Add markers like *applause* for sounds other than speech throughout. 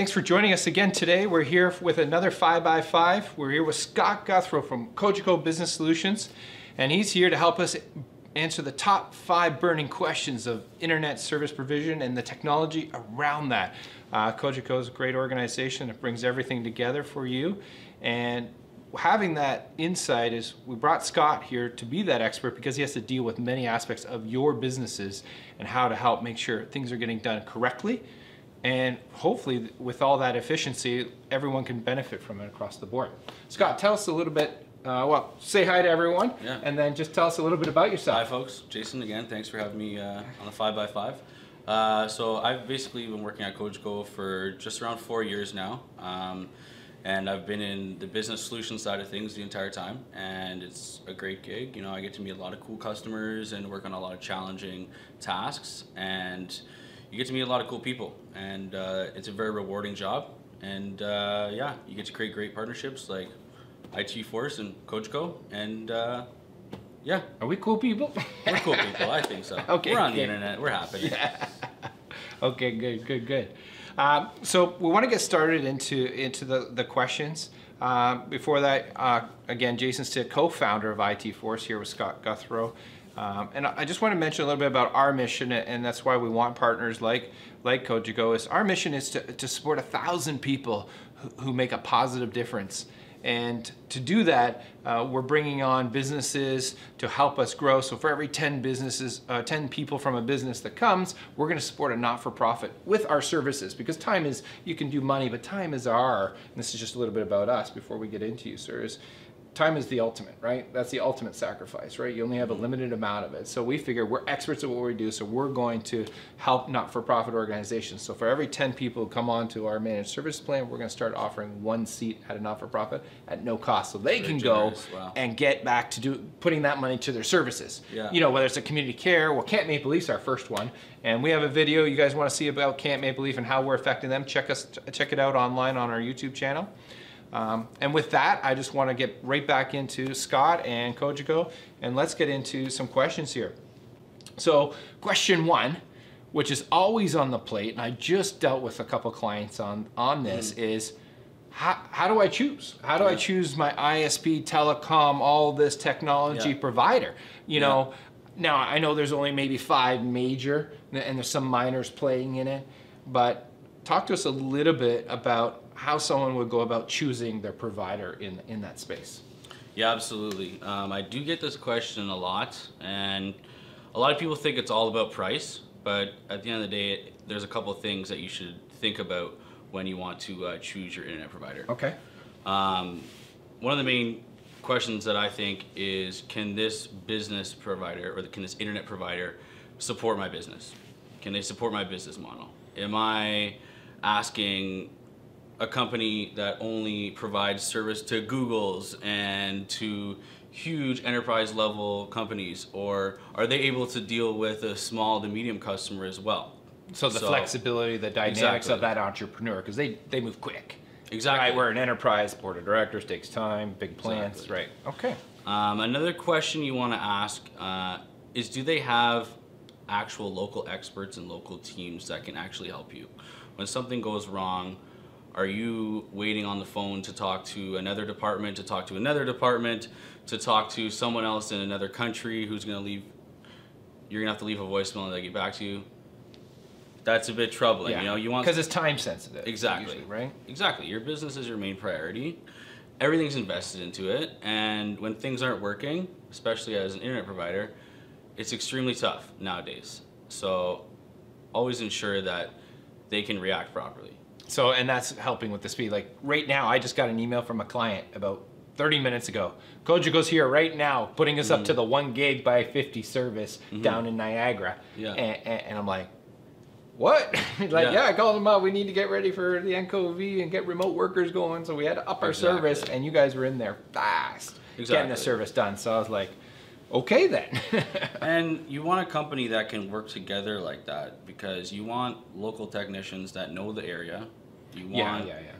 thanks for joining us again today. We're here with another 5x5. We're here with Scott Gouthro from Cogeco Business Solutions, and he's here to help us answer the top five burning questions of internet service provision and the technology around that. Uh, Cogeco is a great organization that brings everything together for you, and having that insight is we brought Scott here to be that expert because he has to deal with many aspects of your businesses and how to help make sure things are getting done correctly and hopefully, with all that efficiency, everyone can benefit from it across the board. Scott, tell us a little bit. Uh, well, say hi to everyone, yeah. and then just tell us a little bit about yourself. Hi, folks. Jason again. Thanks for having me uh, on the 5x5. Uh, so I've basically been working at Cogeco for just around four years now. Um, and I've been in the business solution side of things the entire time and it's a great gig you know I get to meet a lot of cool customers and work on a lot of challenging tasks and you get to meet a lot of cool people, and uh, it's a very rewarding job. And uh, yeah, you get to create great partnerships like IT Force and Cogeco, and uh, yeah. Are we cool people? We're cool people. I think so. *laughs* Okay. We're on the internet. We're happy. Yeah. *laughs* okay. Good. Good. Good. Um, so we want to get started into into the the questions. Uh, before that, uh, again, Jason Stitt, co-founder of IT Force, here with Scott Gouthro. Um, and I just want to mention a little bit about our mission, and that's why we want partners like like Cogeco. Is our mission is to, to support a thousand people who, who make a positive difference. And to do that, uh, we're bringing on businesses to help us grow. So for every 10 businesses, uh, 10 people from a business that comes, we're going to support a not-for-profit with our services because time is, you can do money, but time is our, and this is just a little bit about us before we get into you, sirs time is the ultimate, right? That's the ultimate sacrifice, right? You only have a mm-hmm. limited amount of it. So we figure we're experts at what we do, so we're going to help not-for-profit organizations. So for every 10 people who come on to our managed service plan, we're gonna start offering one seat at a not-for-profit at no cost. So they Very can generous. go wow. and get back to do putting that money to their services. Yeah. You know, whether it's a community care, well, Camp Maple Leaf's our first one. And we have a video you guys wanna see about Camp Maple Leaf and how we're affecting them. Check us, check it out online on our YouTube channel. Um, and with that, I just want to get right back into Scott and Cogeco, and let's get into some questions here. So question one, which is always on the plate, and I just dealt with a couple clients on, on this, mm. is how, how do I choose? How do yeah. I choose my ISP, telecom, all this technology yeah. provider? You yeah. know, now I know there's only maybe five major, and there's some minors playing in it, but talk to us a little bit about how someone would go about choosing their provider in, in that space. Yeah, absolutely. Um, I do get this question a lot, and a lot of people think it's all about price, but at the end of the day, there's a couple of things that you should think about when you want to uh, choose your internet provider. Okay. Um, one of the main questions that I think is, can this business provider or can this internet provider support my business? Can they support my business model? Am I asking a company that only provides service to Google's and to huge enterprise level companies or are they able to deal with a small to medium customer as well? So the so, flexibility, the dynamics exactly. of that entrepreneur, because they, they move quick. Exactly. Right, where an enterprise board of directors takes time, big plans, exactly. right. Okay. Um, another question you want to ask uh, is do they have actual local experts and local teams that can actually help you? When something goes wrong, are you waiting on the phone to talk to another department, to talk to another department, to talk to someone else in another country who's going to leave? You're going to have to leave a voicemail and they get back to you. That's a bit troubling. Yeah. You know, you want because it's time sensitive. Exactly. Usually, right. Exactly. Your business is your main priority. Everything's invested into it, and when things aren't working, especially as an internet provider, it's extremely tough nowadays. So, always ensure that they can react properly. So, and that's helping with the speed. Like right now, I just got an email from a client about 30 minutes ago. Cogeco's here right now, putting us mm-hmm. up to the one gig by 50 service mm-hmm. down in Niagara. Yeah. And, and, and I'm like, what? *laughs* like, yeah. yeah. I called them up. We need to get ready for the NCOV and get remote workers going. So we had to up our exactly. service, and you guys were in there fast exactly. getting the service done. So I was like, okay then. *laughs* and you want a company that can work together like that because you want local technicians that know the area, you want yeah, yeah, yeah.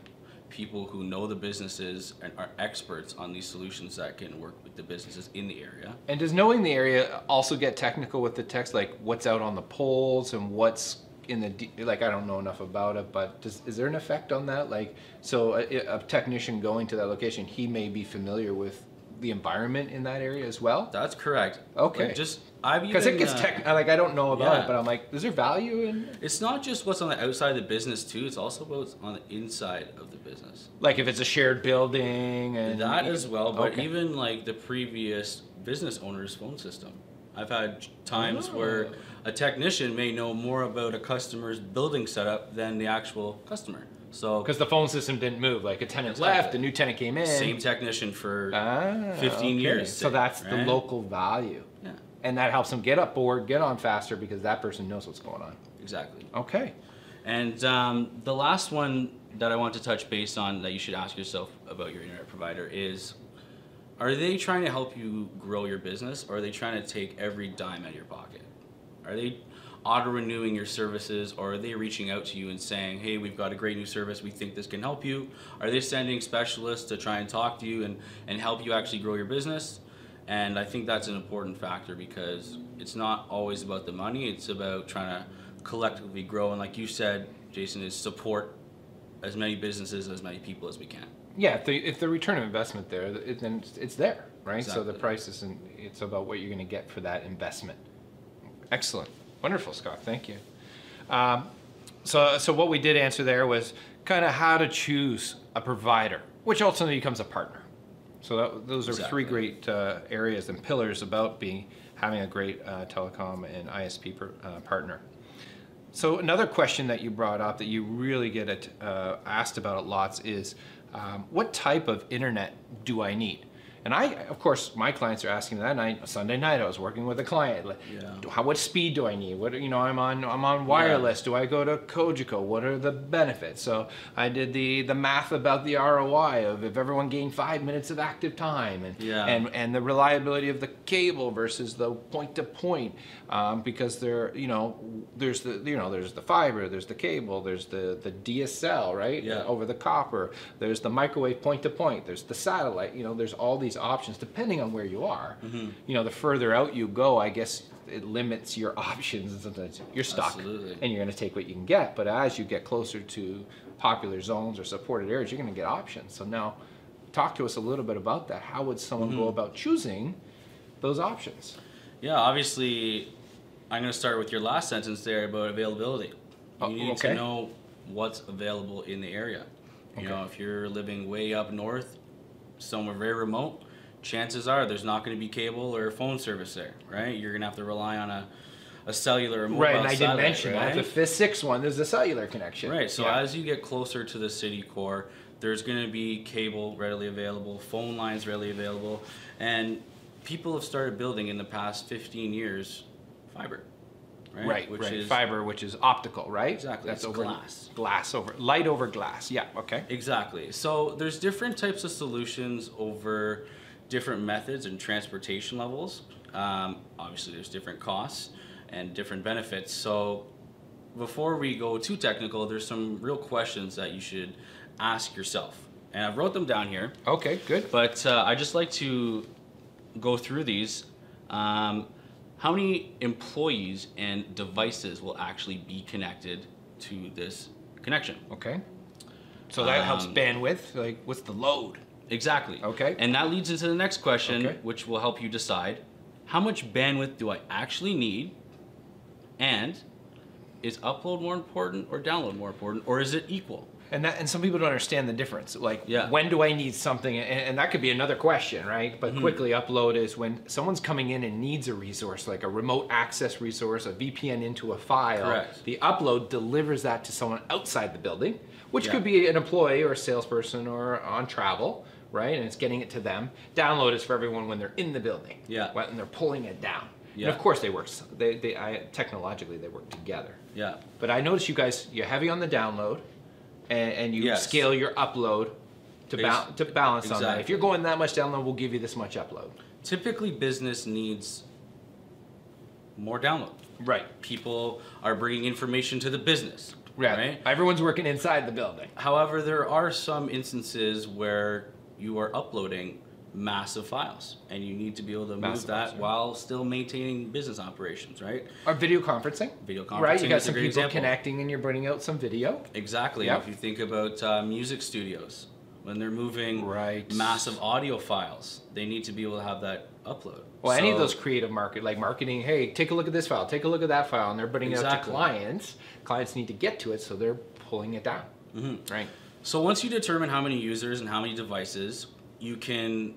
people who know the businesses and are experts on these solutions that can work with the businesses in the area. And does knowing the area also get technical with the text, like what's out on the poles and what's in the like I don't know enough about it, but does, is there an effect on that? Like, so a, a technician going to that location, he may be familiar with the environment in that area as well. That's correct. Okay. Like, just I've Because it gets uh, tech, like I don't know about yeah. it, but I'm like, is there value in It's not just what's on the outside of the business too. It's also what's on the inside of the business. like if it's a shared building and That as well, but Okay. even like the previous business owner's phone system. I've had times Oh. where a technician may know more about a customer's building setup than the actual customer. So because the phone system didn't move, like a tenant Exactly. left, a new tenant came in. same technician for Ah, 15 okay. years, So that's the local value. And that helps them get up board, get on faster because that person knows what's going on. exactly. Okay. And um, the last one that I want to touch base on that you should ask yourself about your internet provider is are they trying to help you grow your business or are they trying to take every dime out of your pocket? Are they auto renewing your services or are they reaching out to you and saying, hey, we've got a great new service, we think this can help you? Are they sending specialists to try and talk to you and, and help you actually grow your business? And I think that's an important factor because it's not always about the money, it's about trying to collectively grow. And like you said, Jason, is support as many businesses, as many people as we can. Yeah, if the, if the return of investment there, it, then it's- it's there, right? So the price isn't, it's about what you're going to get for that investment. Excellent. Wonderful, Scott. Thank you. Um, so, so what we did answer there was kind of how to choose a provider, which ultimately becomes a partner. So that, those are three great uh, areas and pillars about being having a great uh, telecom and ISP per, uh, partner. So another question that you brought up that you really get it, uh, asked about it lots is, um, what type of internet do I need? And I, of course, my clients are asking me that night. Sunday night, I was working with a client. Like, Yeah. how, what speed do I need? What you know, I'm on I'm on wireless. Do I go to Cogeco? What are the benefits? So I did the the math about the ROI of if everyone gained five minutes of active time, and Yeah. and and the reliability of the cable versus the point to point, um, because there, you know, there's the you know there's the fiber, there's the cable, there's the the DSL, right? Yeah. Over the copper. There's the microwave point to point. There's the satellite. You know, there's all these options depending on where you are. Mm-hmm. You know, the further out you go, I guess it limits your *laughs* options. and Sometimes you're stuck, Absolutely. and you're going to take what you can get. But as you get closer to popular zones or supported areas, you're going to get options. So now, talk to us a little bit about that. How would someone Mm-hmm. go about choosing those options? Yeah, obviously, I'm going to start with your last sentence there about availability. You Oh, need okay. to know what's available in the area. You know, if you're living way up north, somewhere very remote, chances are there's not going to be cable or phone service there, right? You're going to have to rely on a, a cellular or mobile right, and I didn't mention right? that. The sixth one, there's a cellular connection. Right. So Yeah. as you get closer to the city core, there's going to be cable readily available, phone lines readily available, and people have started building in the past 15 years fiber. Right. Right, Which right. is Fiber, which is optical, right? Exactly, That's it's over glass. Glass over light over glass. Yeah. Okay. exactly. So there's different types of solutions over different methods and transportation levels. Um, obviously, there's different costs and different benefits. So before we go too technical, there's some real questions that you should ask yourself, and I've wrote them down here. Okay. Good. But uh, I just like to go through these. Um, how many employees and devices will actually be connected to this connection? Okay. So that helps Um, bandwidth. Like, what's the load? Exactly. Okay. And that leads into the next question, Okay. which will help you decide how much bandwidth do I actually need, and is upload more important or download more important, or is it equal? And that, and some people don't understand the difference. Like, Yeah. when do I need something? And, and that could be another question, right? But Mm-hmm. quickly upload is when someone's coming in and needs a resource, like a remote access resource, a VPN into a file. Correct. The upload delivers that to someone outside the building, which Yeah. could be an employee or a salesperson or on travel, right? And it's getting it to them. Download is for everyone when they're in the building. Yeah. When they're pulling it down. Yeah. And of course they work. They, they I, technologically they work together. Yeah. But I notice you guys, you're heavy on the download, and, and you Yes. scale your upload to, ba- Ex- to balance on that. If you're going that much download, we'll give you this much upload. Typically, business needs more download. Right. People are bringing information to the business, right? Everyone's working inside the building. However, there are some instances where you are uploading massive files, and you need to be able to move that files, while still maintaining business operations, right? Or video conferencing. Video conferencing Right, you got some people example. connecting and you're bringing out some video. Exactly. Yep. If you think about uh, music studios, when they're moving Right. massive audio files, they need to be able to have that upload. Well, any of those creative market, like marketing, hey, take a look at this file, take a look at that file, and they're putting it out to clients. Clients need to get to it, so they're pulling it down. Mhm. Right. So once you determine how many users and how many devices, you can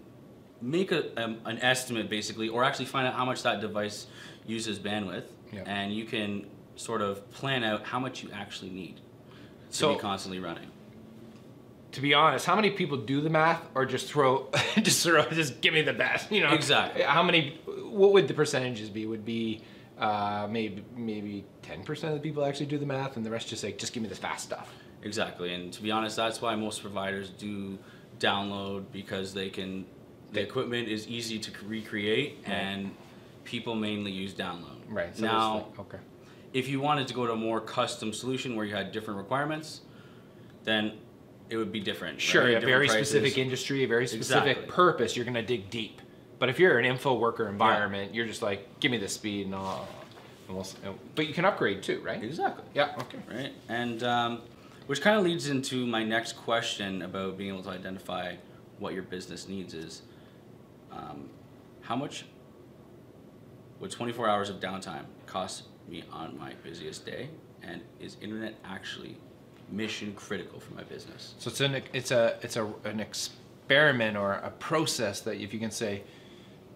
make a, um, an estimate basically, or actually find out how much that device uses bandwidth, Yeah. and you can sort of plan out how much you actually need to So- be constantly running. To be honest, how many people do the math or just throw, *laughs* just throw, just give me the best? You know, Exactly. How many? What would the percentages be? Would be uh, maybe maybe ten percent of the people actually do the math, and the rest just like just give me the fast stuff. Exactly, and to be honest, that's why most providers do download because they can. The equipment is easy to recreate, Right. and people mainly use download. Right. So now, like- okay. if you wanted to go to a more custom solution where you had different requirements, then it would be different. Sure, right? a Different very prices. specific industry, a very specific Exactly. purpose, you're gonna dig deep. But if you're an info worker environment, you're just like, give me the speed and we'll, but you can upgrade too, right? Exactly. Yeah. Okay. Right, and um, which kind of leads into my next question about being able to identify what your business needs is. Um, how much would 24 hours of downtime cost me on my busiest day, and is internet actually mission critical for my business? So it's an it's a it's a an experiment or a process that if you can say,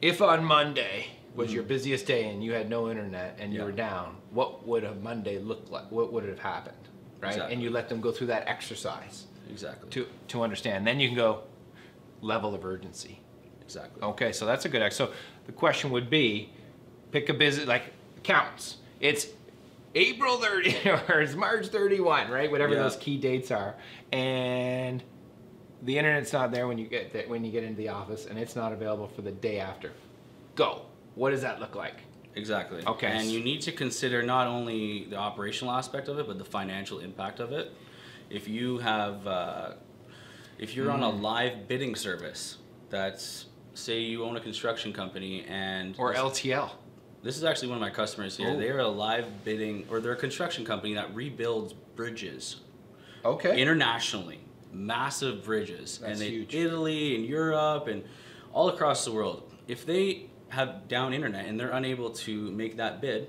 if on Monday was your busiest day and you had no internet and you Mm-hmm. Were down, what would a Monday look like? What would have happened? Right? Exactly. And you let them go through that exercise Exactly. to to understand. Then you can go level of urgency. Exactly. Okay, so that's a good. So the question would be, pick a business like counts. It's April 30 *laughs* or it's March 31, right? Whatever Yeah. those key dates are, and the internet's not there when you get when you get into the office, and it's not available for the day after. Go. What does that look like? Exactly. Okay. And you need to consider not only the operational aspect of it, but the financial impact of it. If you have, uh, if you're on a Hmm. live bidding service, that's say you own a construction company and Or LTL. this is actually one of my customers here. Oh. They are a live bidding, or they're a construction company that rebuilds bridges Okay. internationally, massive bridges, That's and they huge. Italy and Europe and all across the world. If they have down internet and they're unable to make that bid,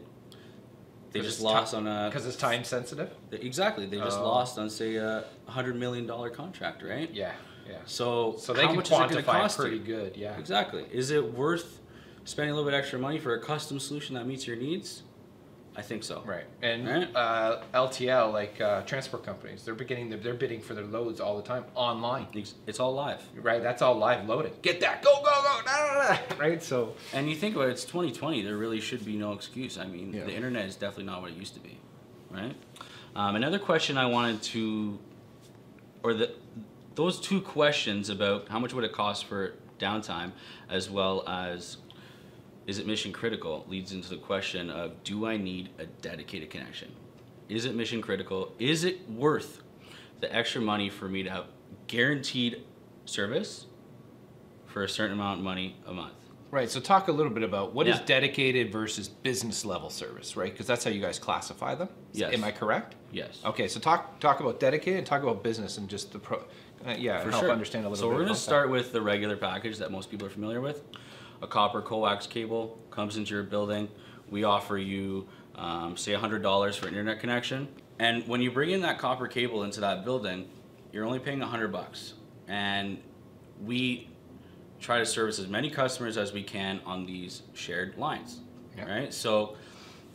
they just lost on a Because it's time sensitive. exactly. They just Oh. lost on say a hundred million dollar contract, right? Yeah. Yeah. So So they how can much is it going to quantify cost pretty you? good. Yeah. Exactly. Is it worth spending a little bit extra money for a custom solution that meets your needs? I think so. Right, and Right. Uh, LTL, like uh, transport companies, they're beginning. They're bidding for their loads all the time online. It's- It's all live. Right, that's all live loading. Get that, go, go, go, da, da, da. right? So, And you think about it, it's 2020. There really should be no excuse. I mean, Yeah. the internet is definitely not what it used to be, right? Um, another question I wanted to, or the, those two questions about how much would it cost for downtime, as well as is it mission critical, leads into the question of do I need a dedicated connection? Is it mission critical? Is it worth the extra money for me to have guaranteed service for a certain amount of money a month? right. So, talk a little bit about what is Yeah. dedicated versus business level service, right? Because that's how you guys classify them. Yes. Am I correct? Yes. Okay. So, talk talk about dedicated and talk about business and just the pro. Uh, yeah, For help sure. understand a little so bit. we're going to start with the regular package that most people are familiar with. A copper coax cable comes into your building. We offer you, um, say, $100 for internet connection. And when you bring in that copper cable into that building, you're only paying 100 bucks. And we try to service as many customers as we can on these shared lines. Yeah. Right? So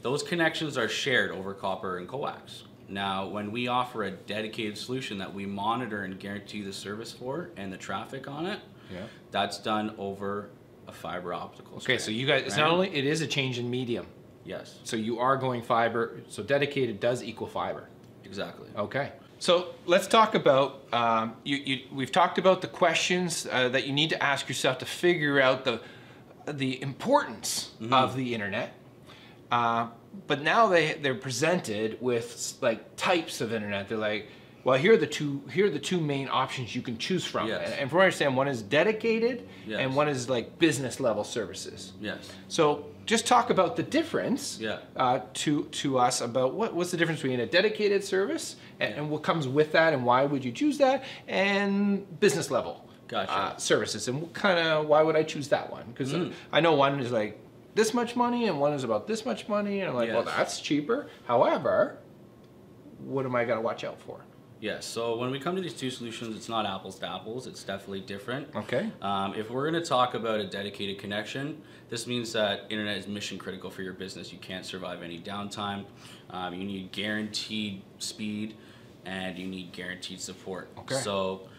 those connections are shared over copper and coax. Now, when we offer a dedicated solution that we monitor and guarantee the service for and the traffic on it. Yeah. that's done over a fiber optical. Okay, strand, so you guys, it's right? not only it is a change in medium. yes, So you are going fiber. So dedicated does equal fiber. exactly. Okay. So let's talk about um, you, you. We've talked about the questions uh, that you need to ask yourself to figure out the the importance of the internet. Uh, but now they they're presented with like types of internet. They're like, well, here are the two here are the two main options you can choose from. Yes. And, and from what I understand, one is dedicated, Yes. and one is like business level services. Yes. So just talk about the difference Yeah. uh, to to us about what what's the difference between a dedicated service and, Yeah. and what comes with that, and why would you choose that, and business level Gotcha. uh, services, and what kind of why would I choose that one? Because Mm. I know one is like this much money, and one is about this much money, and I'm like, well, that's cheaper. However, what am I gonna watch out for? Yes. So when we come to these two solutions, it's not apples to apples. It's definitely different. Okay. Um, if we're going to talk about a dedicated connection, this means that internet is mission critical for your business. You can't survive any downtime. Um, you need guaranteed speed, and you need guaranteed support. Okay. So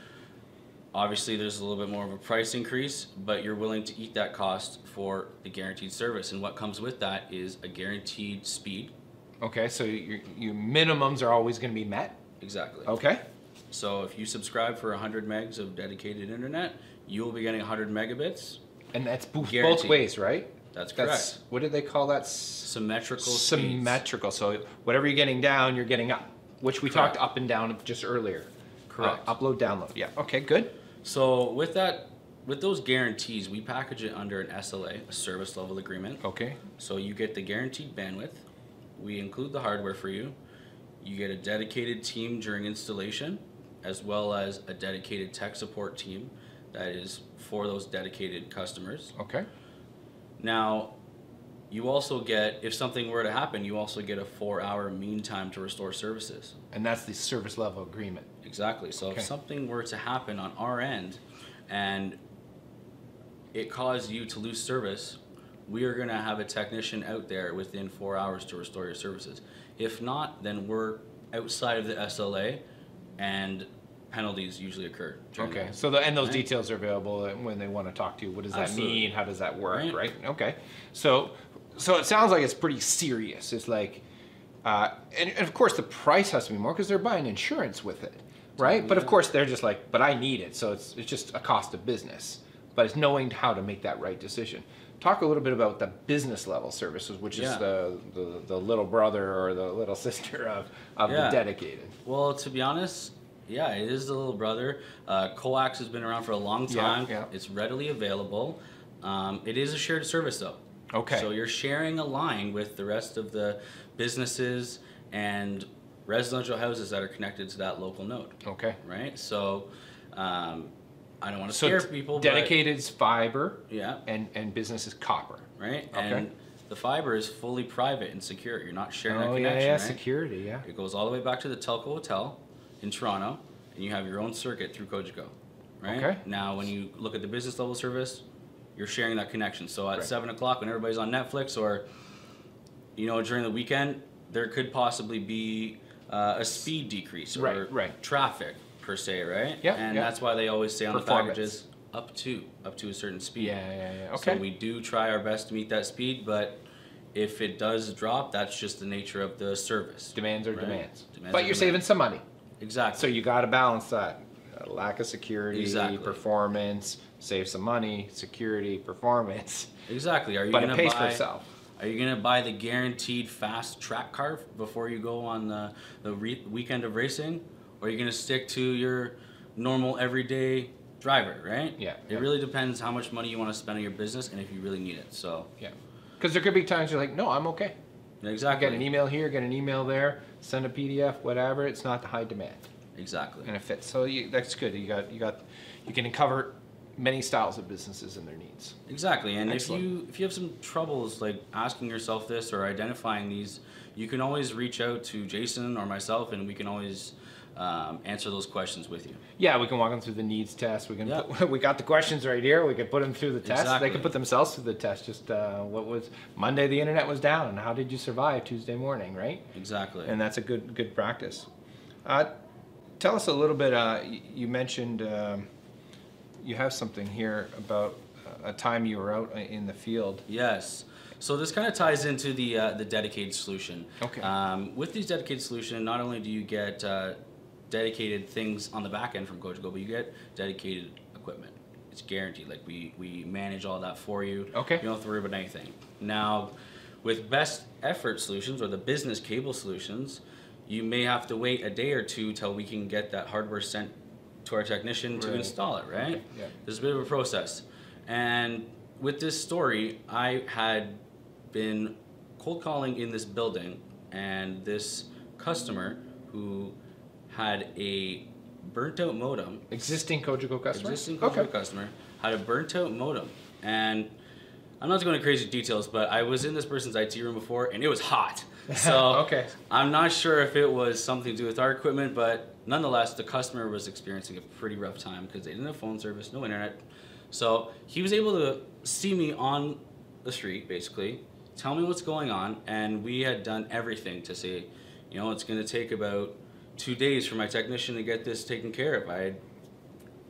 obviously, there's a little bit more of a price increase, but you're willing to eat that cost for the guaranteed service. And what comes with that is a guaranteed speed. Okay, so your your minimums are always gonna be met. Exactly. Okay. So if you subscribe for 100 megs of dedicated internet, you will be getting 100 megabits. And that's both, both ways, right? That's That's correct. what did they call that? S- Symmetrical speeds. Symmetrical. So whatever you're getting down, you're getting up, which we Correct. talked up and down just earlier. Correct. Uh, upload, download. Yeah. Okay. Good. So with that, with those guarantees, we package it under an SLA, a service level agreement. Okay. So you get the guaranteed bandwidth. We include the hardware for you. You get a dedicated team during installation, as well as a dedicated tech support team that is for those dedicated customers. Okay. Now, you also get, if something were to happen, you also get a four hour mean time to restore services. And that's the service level agreement. Exactly. So Okay. if something were to happen on our end and it caused you to lose service, we are going to have a technician out there within four hours to restore your services. If not, then we're outside of the SLA and penalties usually occur. Okay. that. So the and those Right. details are available when they want to talk to you. What does that Absolutely. mean? How does that work? Right. Right. Okay. So so it sounds like it's pretty serious. It's like, uh, and, and of course the price has to be more because they're buying insurance with it, right? But of course they're just like, but I need it, so it's it's just a cost of business. But it's knowing how to make that right decision. Talk a little bit about the business level services, which is the, the the little brother or the little *laughs* sister of of the dedicated. Well, to be honest, yeah, it is the little brother. Uh, Coax has been around for a long Yeah, time. yeah. It's readily available. Um, it is a shared service though. Okay. So you're sharing a line with the rest of the businesses and residential houses that are connected to that local node, Okay. right? So um, I don't want to So scare people, dedicated's fiber, yeah, and and business is copper. right. Okay. And the fiber is fully private and secure. You're not sharing that Oh yeah, connection, yeah, right? security, yeah. It goes all the way back to the Telco Hotel in Toronto, and you have your own circuit through Cogeco, right? Okay. Now, when you look at the business level service, you're sharing that connection. So at Right. seven o'clock, when everybody's on Netflix, or you know during the weekend, there could possibly be uh, a speed decrease or Right, right. traffic per se, right? Yeah, And yeah. that's why they always say on the packages up to up to a certain speed. Yeah, yeah, yeah. So Okay. we do try our best to meet that speed, but if it does drop, that's just the nature of the service. demands are right? demands. Demands but are you're saving some money. Exactly. So you got to balance that. Uh, lack of security, Exactly. performance, save some money, security, performance. exactly. Are you But gonna it pays buy, for itself. Are you gonna buy the guaranteed fast track car before you go on the the re- weekend of racing, or are you gonna stick to your normal everyday driver? Right. Yeah, It yeah. really depends how much money you want to spend on your business and if you really need it. So Yeah. Because there could be times you're like, no, I'm okay. Exactly. get an email here, get an email there, send a PDF, whatever. It's not the high demand, Exactly. and it fits. So you, that's good. You got you got you can cover many styles of businesses and their needs. Exactly, and Excellent. if you if you have some troubles like asking yourself this or identifying these, you can always reach out to Jason or myself, and we can always um, answer those questions with you. Yeah, we can walk them through the needs test. We can. Yeah. Put, *laughs* we got the questions right here. We can put them through the test. They can put themselves through the test. Just uh, what was Monday? The internet was down, and how did you survive Tuesday morning? Right, Exactly. and that's a good good practice. Uh, tell us a little bit. Uh, you mentioned um, you have something here about a time you were out in the field. Yes. So this kind of ties into the uh, the dedicated solution. Okay. Um, with these dedicated solution, not only do you get uh, dedicated things on the back end from Cogeco, but you get dedicated equipment. It's guaranteed. Like we we manage all that for you. Okay. You don't have to worry about anything. Now, with best effort solutions or the business cable solutions, you may have to wait a day or two till we can get that hardware sent to our technician to install it, right? Okay, yeah. There's a bit of a process. And with this story, I had been cold calling in this building, and this customer who had a burnt out modem Existing Cogeco customer? existing Okay. Customer had a burnt out modem and I'm not going into crazy details, but I was in this person's IT room before and it was hot. *laughs* So Okay. I'm not sure if it was something to do with our equipment, but nonetheless, the customer was experiencing a pretty rough time because they didn't have phone service, no internet. So he was able to see me on the street, basically, tell me what's going on, and we had done everything to say, you know, it's going to take about two days for my technician to get this taken care of. I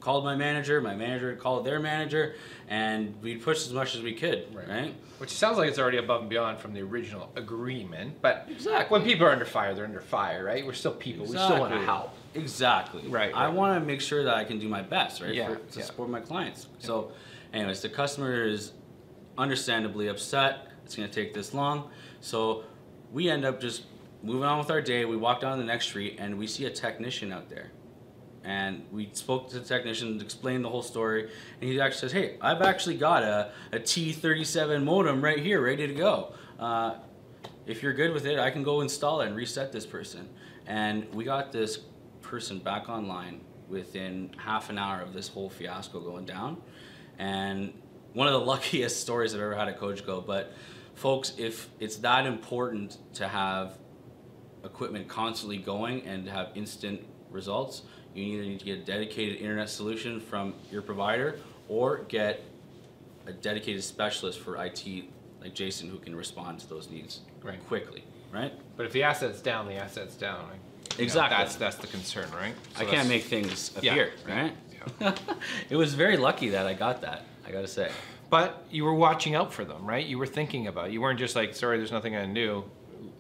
called my manager, my manager had called their manager, and we pushed as much as we could, Right. right? Which sounds like it's already above and beyond from the original agreement, but Exactly. when people are under fire, they're under fire, right? We're still people. We still want to help. Exactly. Right, I right. want to make sure that I can do my best, right? Yeah, for, to yeah. support my clients. So, anyways, the customer is understandably upset. It's going to take this long. So, we end up just moving on with our day. We walk down the next street and we see a technician out there. And we spoke to the technician, explained the whole story, and he actually says, "Hey, I've actually got a, a T37 modem right here, ready to go. Uh, if you're good with it, I can go install it and reset this person." And we got this person back online within half an hour of this whole fiasco going down. And one of the *laughs* luckiest stories I've ever had at Cogeco. But folks, if it's that important to have equipment constantly going and have instant results, you either need to get a dedicated internet solution from your provider or get a dedicated specialist for IT like Jason who can respond to those needs Right. quickly, right? But if the asset's down, the asset's down. You know, Exactly. that's that's the concern, right? So I can't make things Yeah. appear, right? Yeah. *laughs* it was very lucky that I got that, I gotta say. But you were watching out for them, right? You were thinking about. It. You weren't just like, sorry, there's nothing I can do.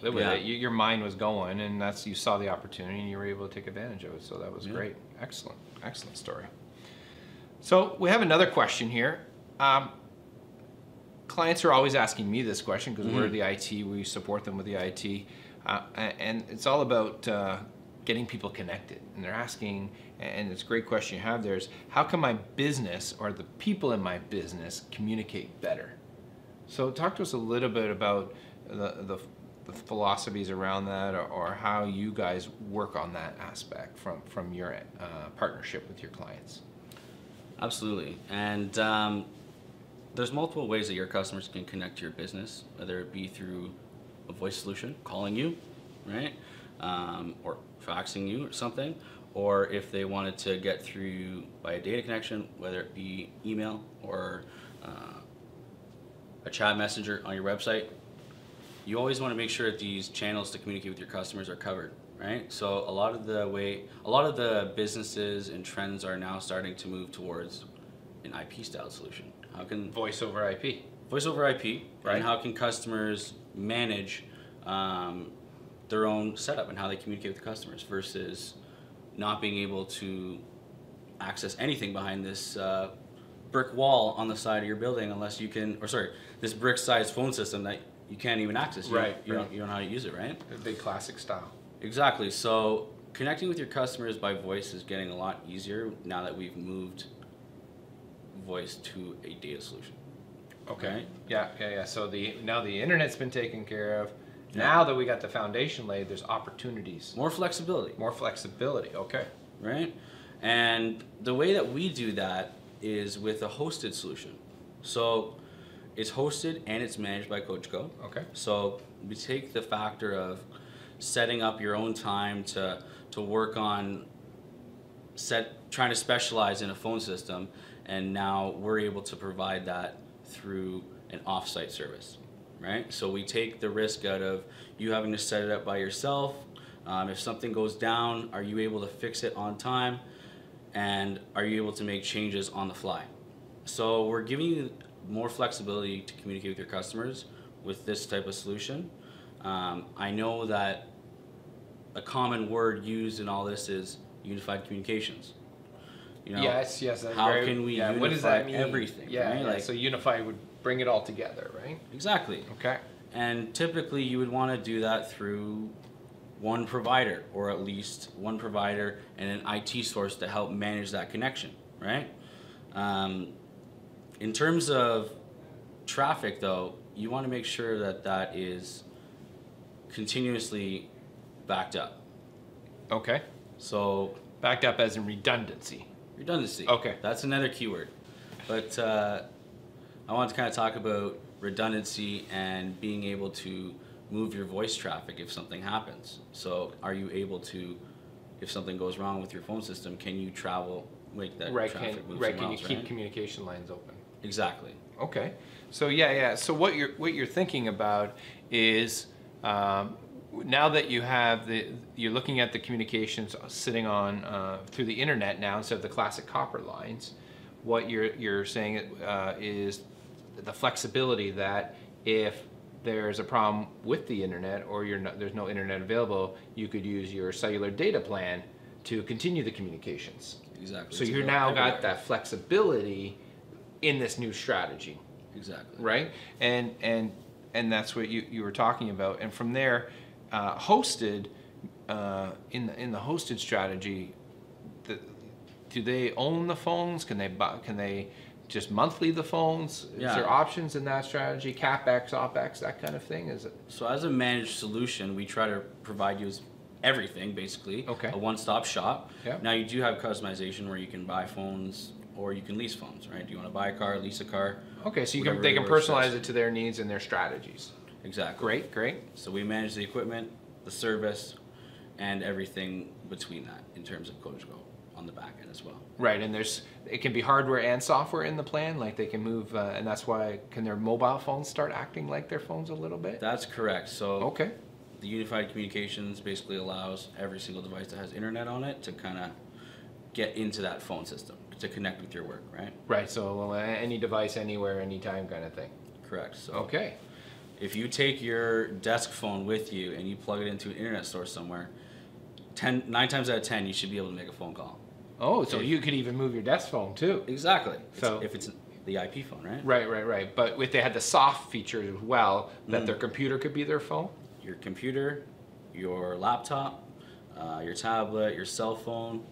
Live with Yeah. it. You, your mind was going, and that's you saw the opportunity, and you were able to take advantage of it. So that was Yeah. great. Excellent, excellent story. So we have another question here. Um, clients are always asking me this question because we're Mhm. the IT. We support them with the IT, uh, and it's all about uh, getting people connected. And they're asking, and it's a great question you have there is how can my business or the people in my business communicate better? So talk to us a little bit about the, the, the philosophies around that or, or how you guys work on that aspect from, from your uh, partnership with your clients. Absolutely. And um, there's multiple ways that your customers can connect to your business, whether it be through a voice solution, calling you, right? Um, or faxing you or something. Or if they wanted to get through by a data connection, whether it be email or uh, a chat messenger on your website, you always want to make sure that these channels to communicate with your customers are covered, right? So a lot of the way, a lot of the businesses and trends are now starting to move towards an IP style solution. How can Voice over IP. Voice over IP, Right. and how can customers manage um, their own setup and how they communicate with customers versus not being able to access anything behind this uh, brick wall on the side of your building unless you can, or sorry, this brick sized phone system that you can't even access. You, Right, You, right. Don't, you don't know how to use it, right? The big classic style. Exactly. So connecting with your customers by voice is getting a lot easier now that we've moved voice to a data solution. Okay. Yeah, yeah, yeah. So the now the internet's been taken care of. Yeah. Now that we got the foundation laid, there's opportunities, More flexibility. more flexibility. Okay. right? And the way that we do that is with a hosted solution. So it's hosted and it's managed by Cogeco. Okay. So we take the factor of setting up your own time to to work on set trying to specialize in a phone system and now we're able to provide that through an offsite service right? So we take the risk out of you having to set it up by yourself. Um, if something goes down are you able to fix it on time? And are you able to make changes on the fly? So we're giving you more flexibility to communicate with your customers with this type of solution. Um, i know that a common word used in all this is unified communications you know, yes, yes. how very- can we yeah, what does that unify mean? everything, Yeah, right? yeah. Like- so unify would bring it all together, right? exactly Okay. and typically you would want to do that through one provider, or at least one provider and an IT source to help manage that connection, right? Um, in terms of traffic, though, you want to make sure that that is continuously backed up. Okay. So Backed up as in redundancy. Redundancy. Okay. That's another keyword. But uh, I want to kind of talk about redundancy and being able to move your voice traffic if something happens. So are you able to, if something goes wrong with your phone system, can you travel, make that Right. Can, traffic move right. Can you keep right? communication lines open? Exactly. Okay. So yeah, yeah. So what you're what you're thinking about is um, now that you have the you're looking at the communications sitting on uh, through the internet now instead of the classic copper lines. What you're you're saying uh, is the flexibility that if there's a problem with the internet or you're not, there's no internet available, you could use your cellular data plan to continue the communications. Exactly. So It's you're now got that flexibility in this new strategy Exactly. right? And and and that's what you, you were talking about. And from there, uh, hosted uh, in the in the hosted strategy, the, do they own the phones? Can they buy, can they just monthly the phones? Is there options in that strategy? Capex, opex, that kind of thing? Is it? So as a managed solution, we try to provide you with everything basically. Okay. A one-stop shop. Yeah. Now you do have customization where you can buy phones or you can lease phones, right? Do you want to buy a car, lease a car? Okay, so you can they can personalize best. it to their needs and their strategies. Exactly. Great, great. So we manage the equipment, the service, and everything between that in terms of Cogeco on the back end as well. Right, and there's it can be hardware and software in the plan. Like they can move, uh, and that's why can their mobile phones start acting like their phones a little bit? That's correct. So Okay. the unified communications basically allows every single device that has internet on it to kind of get into that phone system to connect with your work, right? Right, so uh, any device, anywhere, anytime kind of thing. Correct. So Okay. If you take your desk phone with you and you plug it into an internet source somewhere, 10, nine times out of 10, you should be able to make a phone call. Oh, so If- you could even move your desk phone too. Exactly. So- if it's the IP phone, right? Right, right, right. But if they had the soft features as well, that Mm. their computer could be their phone. Your computer, your laptop, uh, your tablet, your cell phone.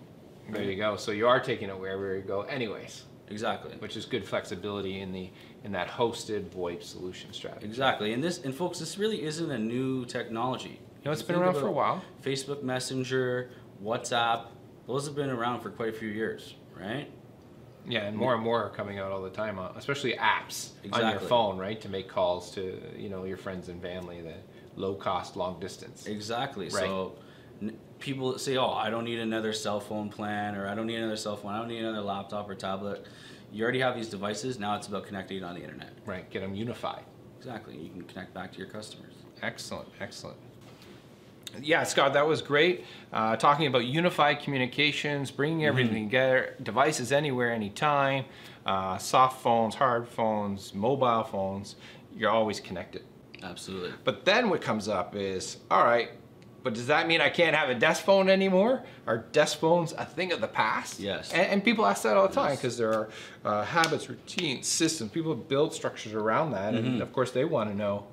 There you go. So you are taking it wherever you go, anyways, Exactly. which is good flexibility in the in that hosted VoIP solution strategy. Exactly. And this, and folks, this really isn't a new technology. You know, it's been around for a while. Facebook Messenger, WhatsApp, those have been around for quite a few years, right? Yeah, and more and more are coming out all the time, uh, especially apps on your phone, right, to make calls to you know your friends and family, the low cost, long distance. Exactly. Right. So n- people say, "Oh, I don't need another cell phone plan, or I don't need another cell phone. I don't need another laptop or tablet." You already have these devices. Now it's about connecting it on the internet. Right, get them unified. Exactly. You can connect back to your customers. Excellent, excellent. Yeah, Scott, that was great. Uh, talking about unified communications, bringing everything together, devices anywhere, anytime, uh, soft phones, hard phones, mobile phones, you're always connected. Absolutely. But then what comes up is, all right, but does that mean I can't have a desk phone anymore? Are desk phones a thing of the past? Yes. And, and people ask that all the time Yes. because there are uh, habits, routines, systems. People build structures around that, Mm-hmm. and of course they want to know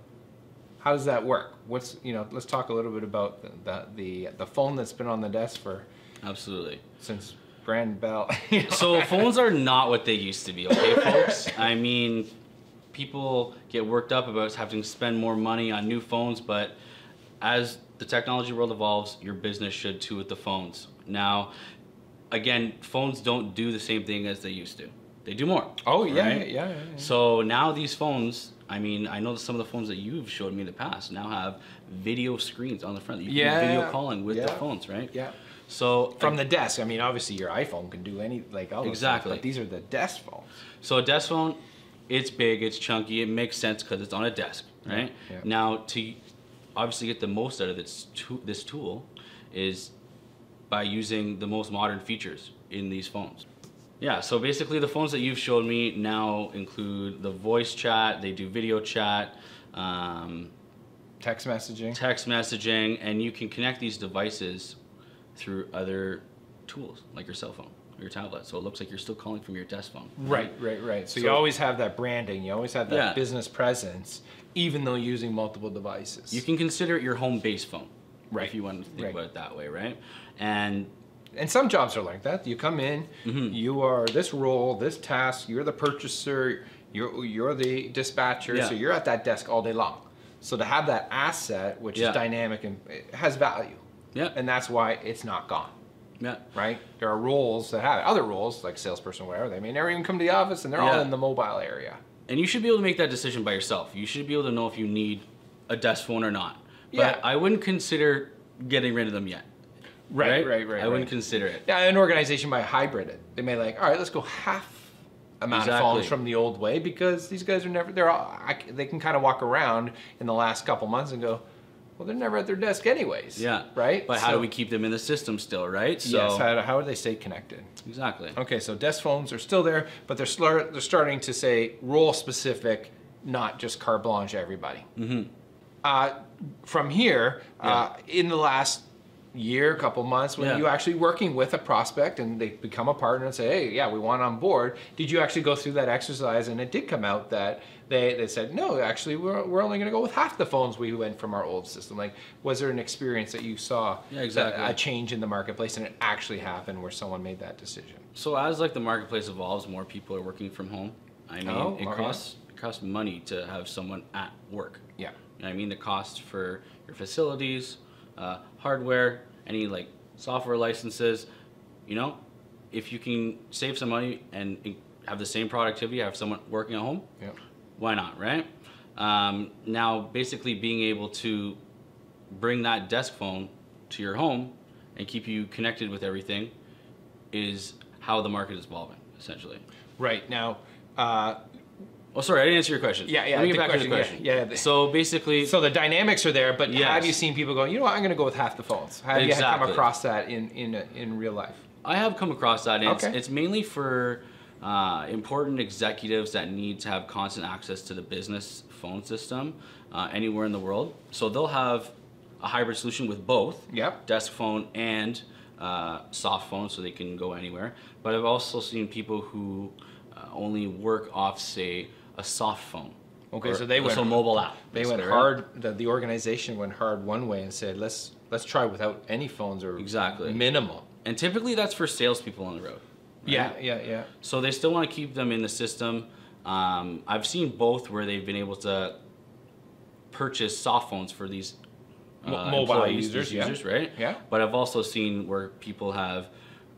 how does that work. What's you know? Let's talk a little bit about the the the, the phone that's been on the desk for Absolutely. since Brand Bell. *laughs* you know? So phones are not what they used to be, okay, *laughs* folks? I mean, people get worked up about having to spend more money on new phones, but as the technology world evolves, your business should too with the phones. Now, again, phones don't do the same thing as they used to. They do more. oh yeah, right? yeah, yeah, yeah. So now these phones, I mean, I know that some of the phones that you've showed me in the past now have video screens on the front. You can do Yeah, video calling with the phones, right? yeah. So From the desk. I mean, obviously your iPhone can do any like all Exactly. but these are the desk phones. So a desk phone, it's big, it's chunky, it makes sense because it's on a desk, right? Yeah. Now to obviously get the most out of this tool, this tool is by using the most modern features in these phones. Yeah, so basically the phones that you've showed me now include the voice chat, they do video chat, um, Text messaging. text messaging, and you can connect these devices through other tools like your cell phone your tablet. So it looks like you're still calling from your desk phone. Right, right, right. So, you always have that branding. You always have that Yeah. business presence, even though using multiple devices. You can consider it your home base phone. Right. If you want to think Right. about it that way, right? And And some jobs are like that. You come in, Mm-hmm. you are this role, this task. You're the purchaser. You're you're the dispatcher. Yeah. So you're at that desk all day long. So to have that asset, which Yeah. is dynamic and it has value, yeah, and that's why it's not gone. Yeah, Right? There are roles that have other roles like salesperson, whatever. They may never even come to the office, and they're all in the mobile area. and you should be able to make that decision by yourself. You should be able to know if you need a desk phone or not. Yeah. But I wouldn't consider getting rid of them yet. Right, right, right. I wouldn't right. consider it. Yeah, an organization might hybrid it. They may like, all right, let's go half amount of phones Exactly. from the old way because these guys are never. They're all, I, they can kind of walk around in the last couple months and go, well, they're never at their desk anyways. Yeah. Right. But how do we keep them in the system still, right? So yes. How, do- how do they stay connected? exactly. Okay, so desk phones are still there, but they're start, they're starting to say role specific, not just carte blanche everybody. Mm-hmm. Uh, from here, uh, in the last year, couple months, when Yeah. you actually working with a prospect and they become a partner and say, hey, yeah, we want on board. Did you actually go through that exercise? And it did come out that they, they said, no, actually, we're, we're only going to go with half the phones we went from our old system. Like, was there an experience that you saw? Yeah, exactly. a change in the marketplace and it actually happened where someone made that decision. So as like the marketplace evolves, more people are working from home. I mean, Oh, it yeah. costs it costs money to have someone at work. Yeah. You know I mean, the cost for your facilities, uh, hardware, any like software licenses. You know, if you can save some money and and have the same productivity, have someone working at home, Yeah. Why not, right? Um, now, basically, being able to bring that desk phone to your home and keep you connected with everything is how the market is evolving, essentially. Right now, uh, Oh, sorry, I didn't answer your question. Yeah, yeah, Let me get back to the question, question. yeah, yeah, So basically, so the dynamics are there, but have you seen people going? You know what? I'm going to go with half the phones. Have you come across that in in in real life? I have come across that. And it's, Okay. it's mainly for uh, important executives that need to have constant access to the business phone system uh, anywhere in the world. So they'll have a hybrid solution with both Yep. desk phone and uh, soft phone, so they can go anywhere. But I've also seen people who uh, only work off, say, a soft phone. Okay, so they went so mobile app. They went hard. The, the organization went hard one way and said, let's let's try without any phones or Exactly. minimal. And typically that's for salespeople on the road. Right? Yeah, yeah, yeah. So they still want to keep them in the system. Um, I've seen both where they've been able to purchase soft phones for these uh, Mo- mobile users, these yeah. right? Yeah. But I've also seen where people have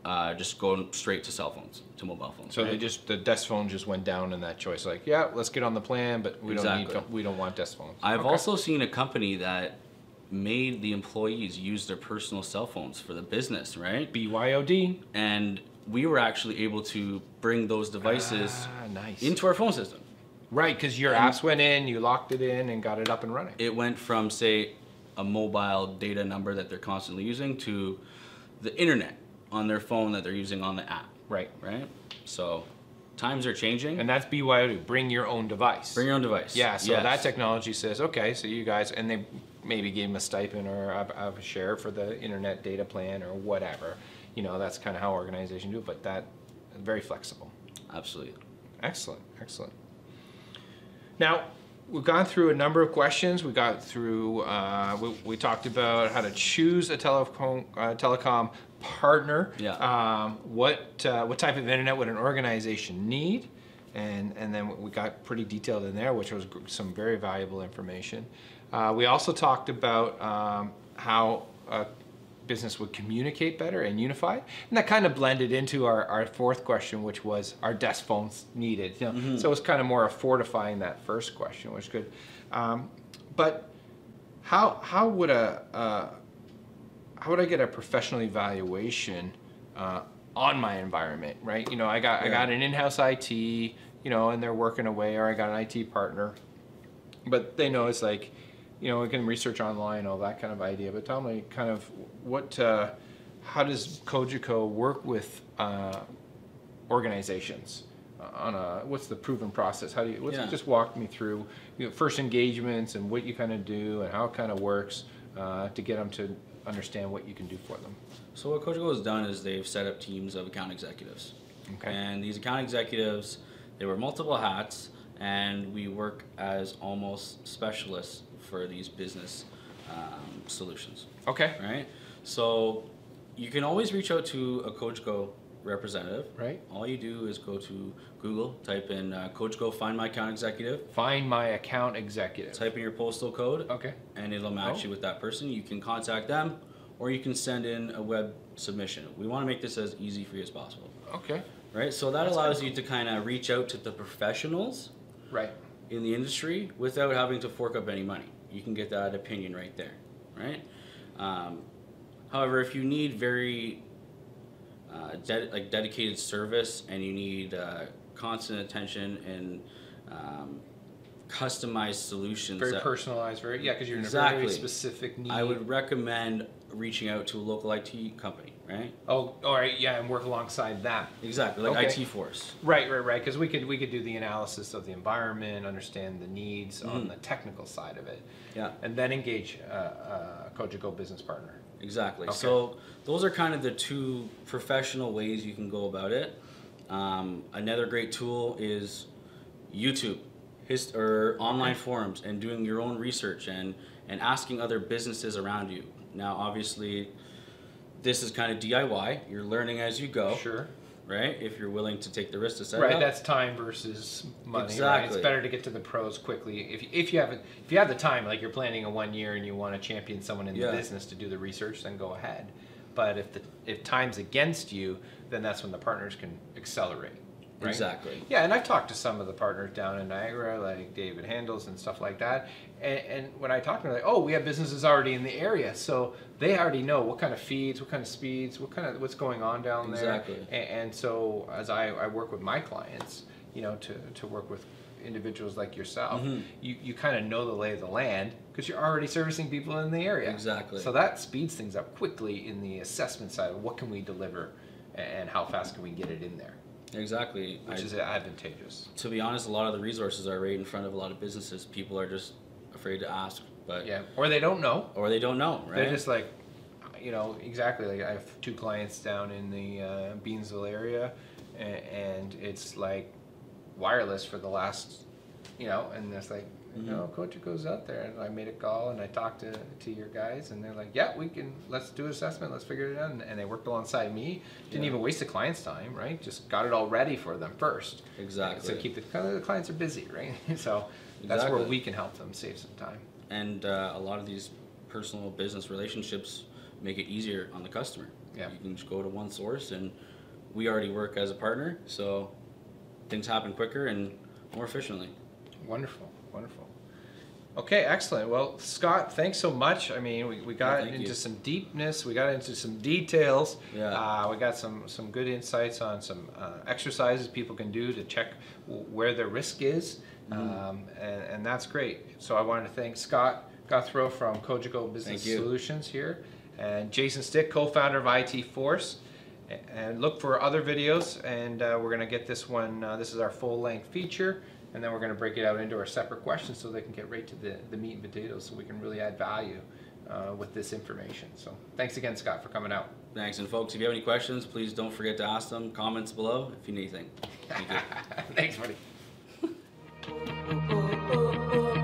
uh, just gone straight to cell phones, to mobile phones. So right? they just the desk phone just went down in that choice. Like, yeah, let's get on the plan, but we don't Exactly. need we don't want desk phones. I've Okay. also seen a company that made the employees use their personal cell phones for the business, right? BYOD. And we were actually able to bring those devices Ah, nice. into our phone system. right, because your And- apps went in, you locked it in, and got it up and running. it went from say a mobile data number that they're constantly using to the internet on their phone that they're using on the app Right. right so times are changing And that's BYOD. Bring your own device. bring your own device Yeah, so Yes. that technology says, okay, so you guys, and they maybe gave them a stipend or a, a share for the internet data plan or whatever. You know, that's kind of how organizations do it, but that very flexible. absolutely Excellent, excellent. Now, we've gone through a number of questions. We got through, uh, we, we talked about how to choose a telecom, uh, telecom partner. Yeah. Um, what, uh, what type of internet would an organization need? And, and then we got pretty detailed in there, which was some very valuable information. Uh, we also talked about um, how a business would communicate better and unify. And that kind of blended into our, our fourth question, which was our desk phones needed. You know? So it was kind of more of fortifying that first question, which is good. Um, but how, how would a, uh, how would I get a professional evaluation uh, on my environment, right? You know, I got I got an in-house IT, you know, and they're working away, or I got an IT partner, but they know it's like, you know, we can research online, all that kind of idea. But tell me, kind of, what, uh, how does Cogeco work with uh, organizations uh, on a what's the proven process? How do you? What's, Yeah. Just walk me through you know, first engagements and what you kind of do and how it kind of works uh, to get them to understand what you can do for them. so what Cogeco has done is they've set up teams of account executives Okay. and these account executives they wear multiple hats and we work as almost specialists for these business um, solutions. Okay. Right. So you can always reach out to a Cogeco representative. Right. All you do is go to Google, type in uh, Cogeco Find My Account Executive, Find my account executive. type in your postal code, Okay. and it'll match Oh. you with that person. You can contact them, or you can send in a web submission. We want to make this as easy for you as possible. Okay. Right. So that That's allows kinda you to kind of reach out to the professionals Right. in the industry without having to fork up any money. You can get that opinion right there, right? Um, however, if you need very uh, de- like dedicated service and you need uh, constant attention and um, customized solutions, Very that- personalized. Very yeah, because you're in a very specific need. I would recommend reaching out to a local IT company, right? Oh, all right. Yeah, and work alongside them. Exactly, like Okay. IT Force. Right, right, right. Because we could we could do the analysis of the environment, understand the needs on Mhm. the technical side of it, Yeah. and then engage uh, a Cogeco business partner. Exactly. Okay. So those are kind of the two professional ways you can go about it. Um, another great tool is YouTube, his, or online forums, and doing your own research and and asking other businesses around you. Now, obviously, this is kind of DIY. You're learning as you go, Sure. right? If you're willing to take the risk to set it Right, that's time versus money. Right? Exactly. It's better to get to the pros quickly. If, if you have if you have the time, like you're planning a one year and you want to champion someone in Yeah. the business to do the research, then go ahead. But if the if time's against you, then that's when the partners can accelerate. Right? Exactly. Yeah, and I've talked to some of the partners down in Niagara, like David Handels and stuff like that. And, and when I talk to them, like, oh, we have businesses already in the area, so they already know what kind of feeds, what kind of speeds, what kind of what's going on down there. Exactly. And, and so as I, I work with my clients, you know, to, to work with individuals like yourself, Mhm. you, you kind of know the lay of the land because you're already servicing people in the area. Exactly. So that speeds things up quickly in the assessment side of what can we deliver and how fast can we get it in there, Exactly. which I- is advantageous. to be honest, a lot of the resources are right in front of a lot of businesses. People are just afraid to ask, but Yeah, or they don't know. or they don't know, right? They're just like, you know, exactly. Like I have two clients down in the uh, Beamsville area, and, and it's like wireless for the last, you know, and it's like. You know, Cogeco's out there, and I made a call and I talked to, to your guys, and they're like, yeah, we can, let's do an assessment, let's figure it out, and, and they worked alongside me. Didn't Yeah. even waste the client's time, right? Just got it all ready for them first. Exactly. So keep the, the clients are busy, right? *laughs* so that's where we can help them save some time. and uh, a lot of these personal business relationships make it easier on the customer. Yeah. You can just go to one source, and we already work as a partner, so things happen quicker and more efficiently. Wonderful, wonderful. Okay, excellent. Well, Scott, thanks so much. I mean, we, we got thank into you. some deepness, we got into some details. Yeah. Uh, we got some, some good insights on some uh, exercises people can do to check w- where their risk is, Mm-hmm. um, and, and that's great. So I wanted to thank Scott Gouthro from Cogeco Business Solutions here, and Jason Stick, co-founder of IT Force. And look for other videos, and uh, we're going to get this one. Uh, this is our full-length feature, and then we're going to break it out into our separate questions so they can get right to the, the meat and potatoes, so we can really add value uh, with this information. So thanks again, Scott, for coming out. Thanks, and folks, if you have any questions, please don't forget to ask them. Comments below if you need anything. Thank you. *laughs* thanks, buddy. *laughs*